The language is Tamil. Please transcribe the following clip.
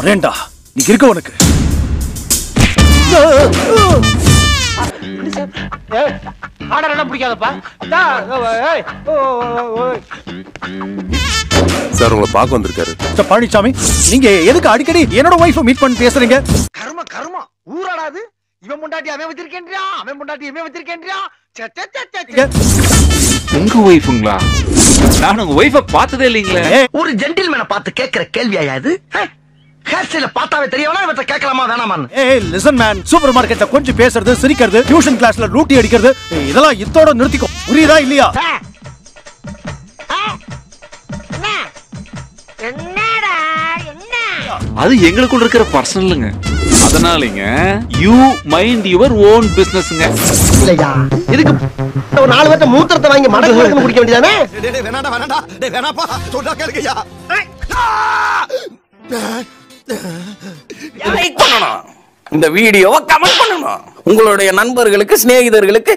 வரேன்டா நீ இருக்க உனக்கு. ஆர்டர் எல்லாம் பிடிக்காதப்பா. சார் உங்களை பார்க்க வந்திருக்காரு. மிஸ்டர் பழனிசாமி நீங்க எதுக்கு அடிக்கடி என்னோட ஒய்ஃபை மீட் பண்ணி பேசுறீங்க? கர்ம கர்மம் ஊராடாது இவன் முண்டாட்டி அவன் வச்சிருக்கேன்றியா? அவன் முண்டாட்டி இவன் வச்சிருக்கேன்றியா. உங்க ஒய்ஃபுங்களா நான் உங்க ஒய்ஃபை பார்த்ததே இல்லைங்களே. ஒரு ஜென்டில்மேனை பார்த்து கேட்கிற கேள்வியா இது? ஹேர் ஸ்டைல பார்த்தாவே தெரியவனா இவற்றை கேட்கலாமா வேணாமான்னு? ஏய் லிசன் மேன் சூப்பர் மார்க்கெட்ல கொஞ்சம் பேசுறது சிரிக்கிறது டியூஷன் கிளாஸ்ல லூட்டி அடிக்கிறது இதெல்லாம் இத்தோட நிறுத்திக்கோ. புரியுதா இல்லையா? அது எங்களுக்குள்ள இருக்கிற பர்சனலுங்க அதனாலங்க யூ மைண்ட் யுவர் ஓன் பிசினஸ்ங்க இல்லையா? இதுக்கு ஒரு நாலு பேர்த்த மூத்திரத்தை வாங்கி மடக்கு மடக்கு குடிக்க வேண்டியதானே? வேணாடா வேணாடா டேய் வேணாப்பா சொன்னா கேளுங்கய்யா. லைக் பண்ணணும். இந்த வீடியோவை கமெண்ட் பண்ணணும். உங்களுடைய நண்பர்களுக்கு சிநேகிதர்களுக்கு